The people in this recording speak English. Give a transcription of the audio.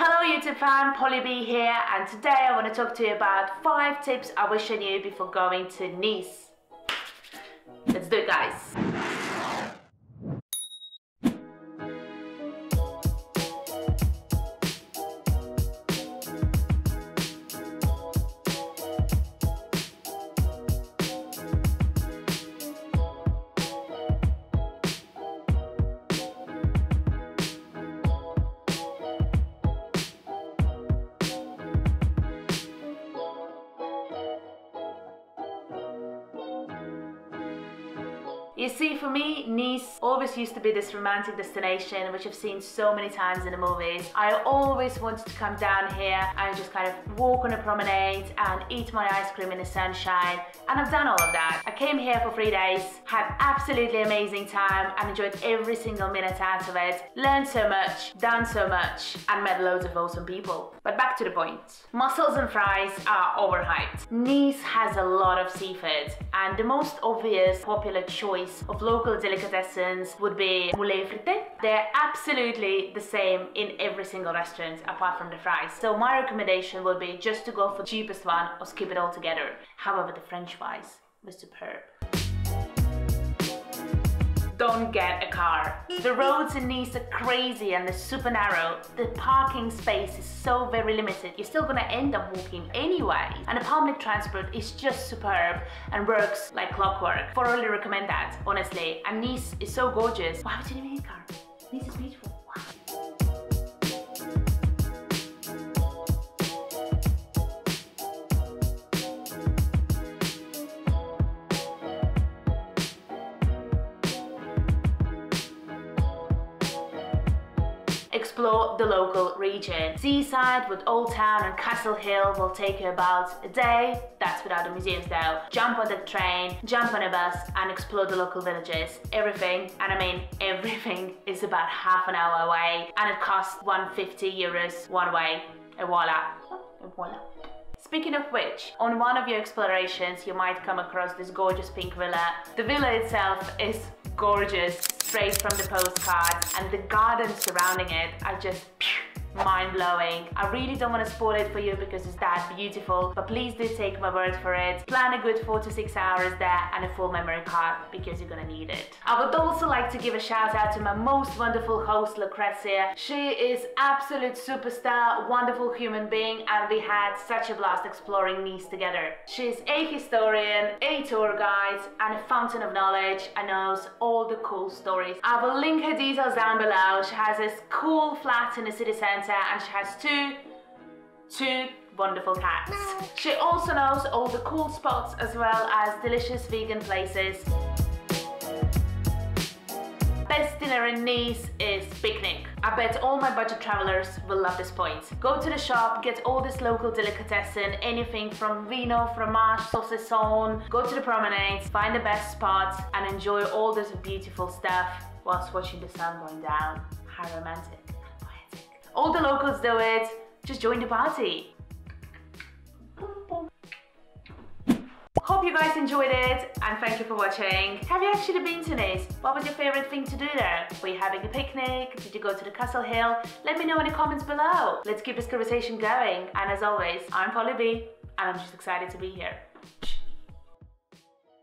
Hello YouTube fan, Polly B here and today I want to talk to you about 5 tips I wish I knew before going to Nice. You see, for me, Nice always used to be this romantic destination which I've seen so many times in the movies. I always wanted to come down here and just kind of walk on a promenade and eat my ice cream in the sunshine and I've done all of that. I came here for three days, had absolutely amazing time and enjoyed every single minute out of it, learned so much, done so much and met loads of awesome people. But back to the point. Mussels and fries are overhyped. Nice has a lot of seafood and the most obvious popular choice choice of local delicatessens would be moules frites. They're absolutely the same in every single restaurant apart from the fries. So my recommendation would be just to go for the cheapest one or skip it altogether. However, the french fries were superb don't get a car. The roads in Nice are crazy and they're super narrow. The parking space is so very limited. You're still gonna end up walking anyway. And the public transport is just superb and works like clockwork. Thoroughly recommend that, honestly. And Nice is so gorgeous. Why would you need a car? Nice is beautiful. Explore the local region. Seaside with Old Town and Castle Hill will take you about a day, that's without the museums though. Jump on the train, jump on a bus and explore the local villages. Everything, and I mean everything, is about half an hour away and it costs 150 euros one way. And voila. And voila. Speaking of which, on one of your explorations you might come across this gorgeous pink villa. The villa itself is gorgeous straight from the postcard and the gardens surrounding it are just mind-blowing. I really don't want to spoil it for you because it's that beautiful, but please do take my word for it. Plan a good four to six hours there and a full memory card because you're gonna need it. I would also like to give a shout out to my most wonderful host, Lucrezia. She is absolute superstar, wonderful human being, and we had such a blast exploring Nice together. She's a historian, a tour guide, and a fountain of knowledge and knows all the cool stories. I will link her details down below. She has this cool flat in the city centre and she has two, two wonderful cats. She also knows all the cool spots as well as delicious vegan places. Best dinner in Nice is picnic. I bet all my budget travelers will love this point. Go to the shop, get all this local delicatessen, anything from vino, fromage, saucisson, go to the promenade, find the best spots and enjoy all this beautiful stuff whilst watching the sun going down. How romantic. All the locals do it. Just join the party. Hope you guys enjoyed it and thank you for watching. Have you actually been to Nice? What was your favorite thing to do there? Were you having a picnic? Did you go to the Castle Hill? Let me know in the comments below. Let's keep this conversation going. And as always, I'm Polly B and I'm just excited to be here.